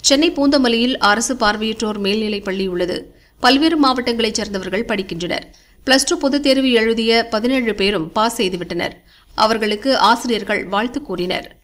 சென்னை பூந்தமல்லியில் அரசு பார்வையற்றோர் மேல்நிலைப் பள்ளி உள்ளது. பல்வேறு மாவட்டங்களைச் சேர்ந்தவர்கள் படிக்கின்றனர். பிளஸ் டூ பொதுத் தேர்வு எழுதிய பதினேழு பேரும் பாஸ் செய்துவிட்டனர். அவர்களுக்கு ஆசிரியர்கள் வாழ்த்து கூறினர்.